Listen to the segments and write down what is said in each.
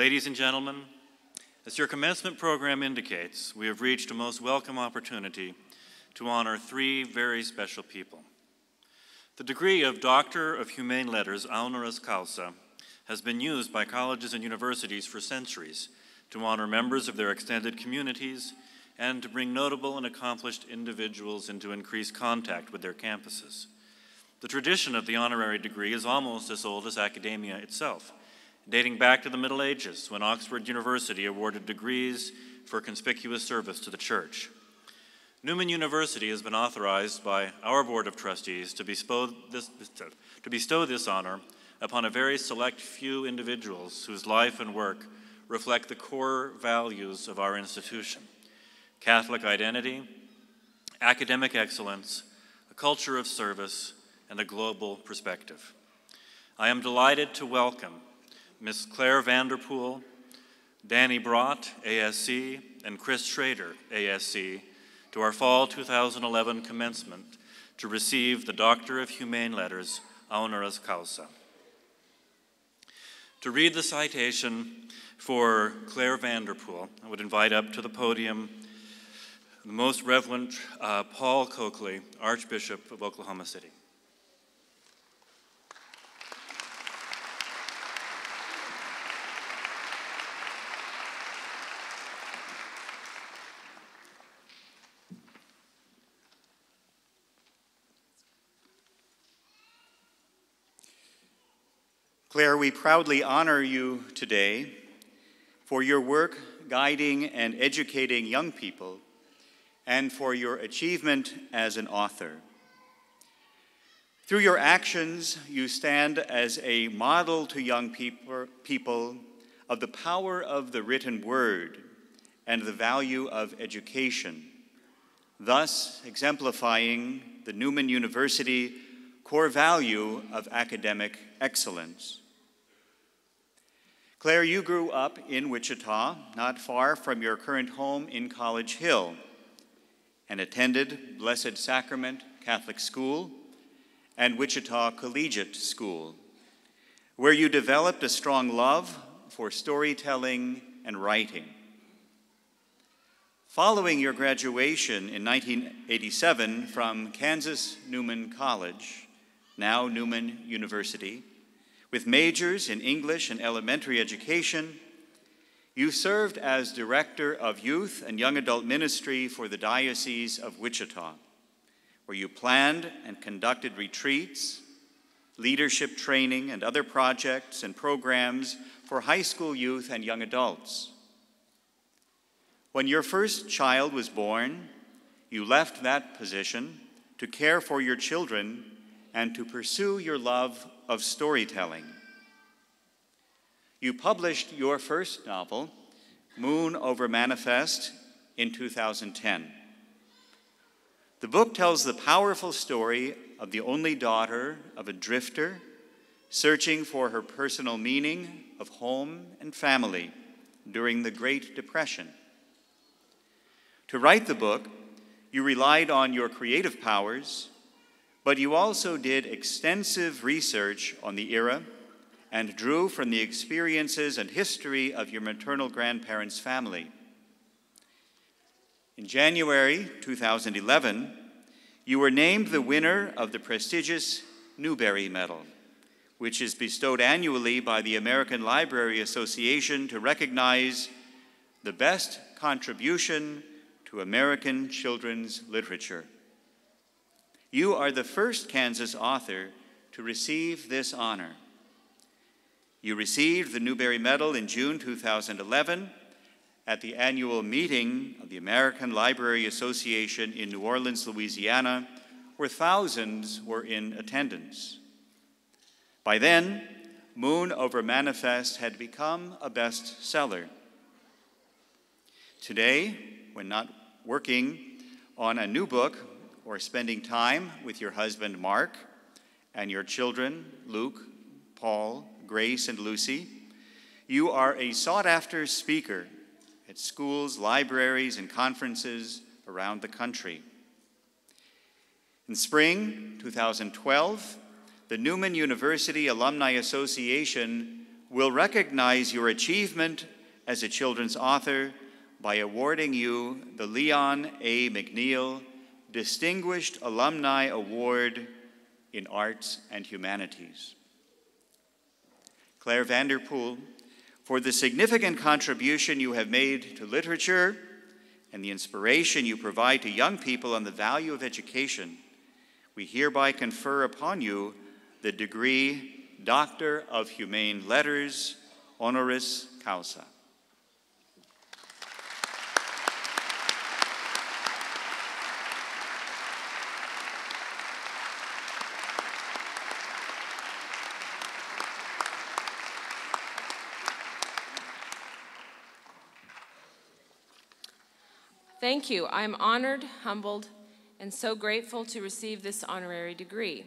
Ladies and gentlemen, as your commencement program indicates, we have reached a most welcome opportunity to honor three very special people. The degree of Doctor of Humane Letters, honoris causa, has been used by colleges and universities for centuries to honor members of their extended communities and to bring notable and accomplished individuals into increased contact with their campuses. The tradition of the honorary degree is almost as old as academia itself, dating back to the Middle Ages when Oxford University awarded degrees for conspicuous service to the Church. Newman University has been authorized by our Board of Trustees to bestow this, to bestow this honor upon a very select few individuals whose life and work reflect the core values of our institution Catholic identity, academic excellence, a culture of service, and a global perspective. I am delighted to welcome Ms. Clare Vanderpool, Danny Brott, ASC, and Chris Schrader, ASC, to our fall 2011 commencement to receive the Doctor of Humane Letters, honoris causa. To read the citation for Clare Vanderpool, I would invite up to the podium the Most Reverend uh, Paul Coakley, Archbishop of Oklahoma City. Clare, we proudly honor you today for your work guiding and educating young people and for your achievement as an author. Through your actions, you stand as a model to young people of the power of the written word and the value of education, thus exemplifying the Newman University core value of academic excellence. Clare, you grew up in Wichita, not far from your current home in College Hill and attended Blessed Sacrament Catholic School and Wichita Collegiate School, where you developed a strong love for storytelling and writing. Following your graduation in 1987 from Kansas Newman College, now Newman University, with majors in English and elementary education you served as Director of Youth and Young Adult Ministry for the Diocese of Wichita, where you planned and conducted retreats, leadership training, and other projects and programs for high school youth and young adults. When your first child was born, you left that position to care for your children and to pursue your love of storytelling. You published your first novel, Moon Over Manifest, in 2010. The book tells the powerful story of the only daughter of a drifter searching for her personal meaning of home and family during the Great Depression. To write the book, you relied on your creative powers, but you also did extensive research on the era and drew from the experiences and history of your maternal grandparents' family. In January 2011, you were named the winner of the prestigious Newbery Medal, which is bestowed annually by the American Library Association to recognize the best contribution to American children's literature. You are the first Kansas author to receive this honor. You received the Newbery Medal in June 2011 at the annual meeting of the American Library Association in New Orleans, Louisiana, where thousands were in attendance. By then, Moon Over Manifest had become a bestseller. Today, when not working on a new book or spending time with your husband Mark and your children Luke, Paul, Grace, and Lucy. You are a sought after speaker at schools, libraries, and conferences around the country. In spring 2012, the Newman University Alumni Association will recognize your achievement as a children's author by awarding you the Leon A. McNeil Distinguished Alumni Award in Arts and Humanities. Clare Vanderpool, for the significant contribution you have made to literature and the inspiration you provide to young people on the value of education, we hereby confer upon you the degree Doctor of Humane Letters, honoris causa. Thank you. I'm honored, humbled, and so grateful to receive this honorary degree.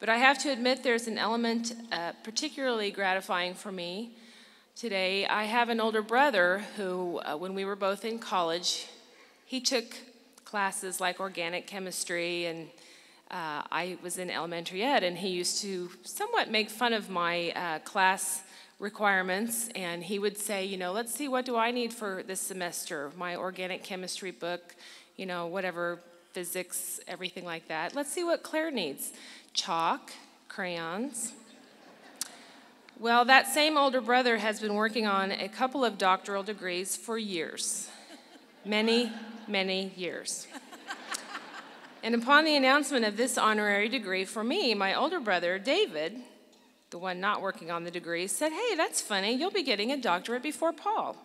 But I have to admit there's an element uh, particularly gratifying for me today. I have an older brother who, uh, when we were both in college, he took classes like organic chemistry, and uh, I was in elementary ed, and he used to somewhat make fun of my uh, class requirements and he would say you know let's see what do i need for this semester? My organic chemistry book you know whatever physics everything like that. Let's see what clare needs. Chalk crayons. Well that same older brother has been working on a couple of doctoral degrees for years. Many many years. And upon the announcement of this honorary degree for me my older brother david the one not working on the degree, said, Hey, that's funny. You'll be getting a doctorate before Paul.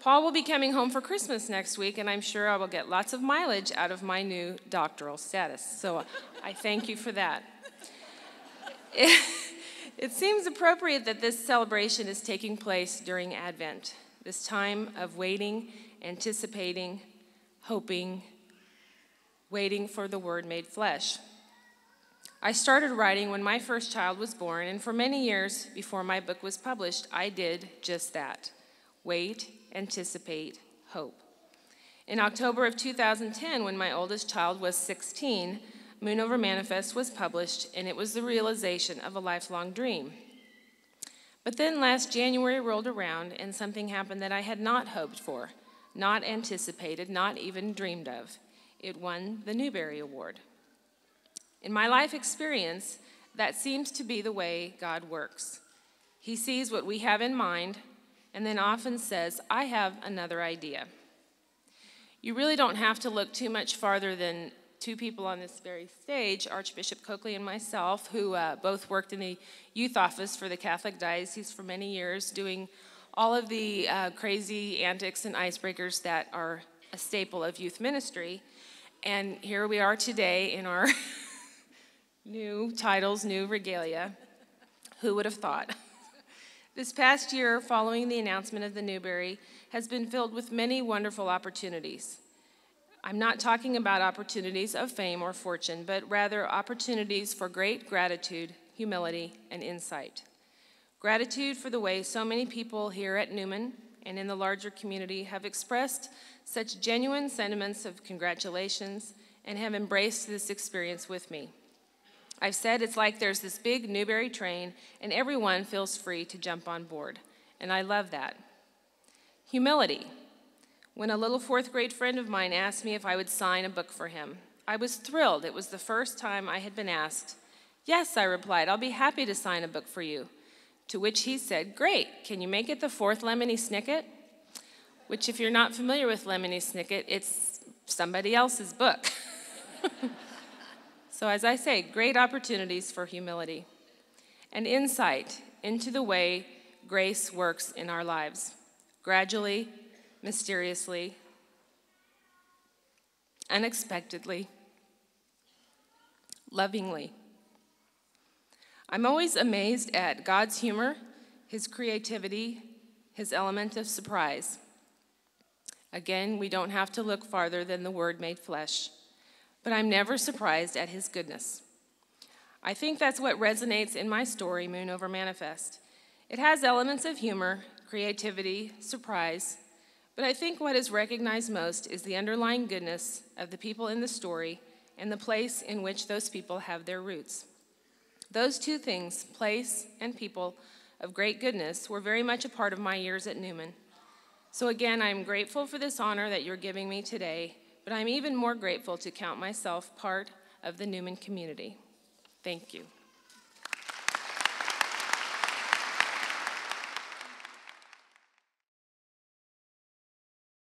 Paul will be coming home for Christmas next week, and I'm sure I will get lots of mileage out of my new doctoral status. So uh, I thank you for that. It, it seems appropriate that this celebration is taking place during Advent, this time of waiting, anticipating, hoping, waiting for the Word made flesh. I started writing when my first child was born, and for many years before my book was published, I did just that wait, anticipate, hope. In October of 2010, when my oldest child was 16, Moon Over Manifest was published, and it was the realization of a lifelong dream. But then last January rolled around, and something happened that I had not hoped for, not anticipated, not even dreamed of. It won the Newbery Award. In my life experience, that seems to be the way God works. He sees what we have in mind and then often says, I have another idea. You really don't have to look too much farther than two people on this very stage, Archbishop Coakley and myself, who uh, both worked in the youth office for the Catholic Diocese for many years, doing all of the uh, crazy antics and icebreakers that are a staple of youth ministry. And here we are today in our New titles, new regalia. Who would have thought? this past year, following the announcement of the Newbery, has been filled with many wonderful opportunities. I'm not talking about opportunities of fame or fortune, but rather opportunities for great gratitude, humility, and insight. Gratitude for the way so many people here at Newman and in the larger community have expressed such genuine sentiments of congratulations and have embraced this experience with me. I've said it's like there's this big Newbery train and everyone feels free to jump on board. And I love that. Humility. When a little fourth grade friend of mine asked me if I would sign a book for him, I was thrilled. It was the first time I had been asked. Yes, I replied, I'll be happy to sign a book for you. To which he said, Great, can you make it the fourth Lemony Snicket? Which, if you're not familiar with Lemony Snicket, it's somebody else's book. So, as I say, great opportunities for humility and insight into the way grace works in our lives gradually, mysteriously, unexpectedly, lovingly. I'm always amazed at God's humor, His creativity, His element of surprise. Again, we don't have to look farther than the Word made flesh but I'm never surprised at his goodness. I think that's what resonates in my story, Moon Over Manifest. It has elements of humor, creativity, surprise, but I think what is recognized most is the underlying goodness of the people in the story and the place in which those people have their roots. Those two things, place and people of great goodness, were very much a part of my years at Newman. So again, I am grateful for this honor that you're giving me today but I'm even more grateful to count myself part of the Newman community. Thank you.